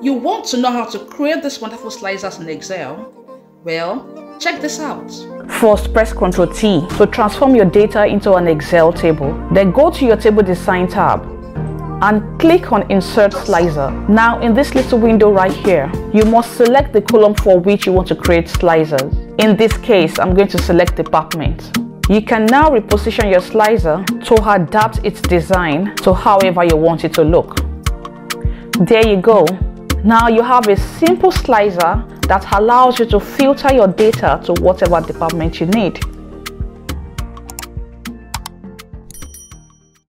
You want to know how to create these wonderful slicers in Excel? Well, check this out. First, press Ctrl T to transform your data into an Excel table. Then go to your Table Design tab and click on Insert Slicer. Now in this little window right here, you must select the column for which you want to create slicers. In this case, I'm going to select Department. You can now reposition your slicer to adapt its design to however you want it to look. There you go. Now you have a simple slicer that allows you to filter your data to whatever department you need.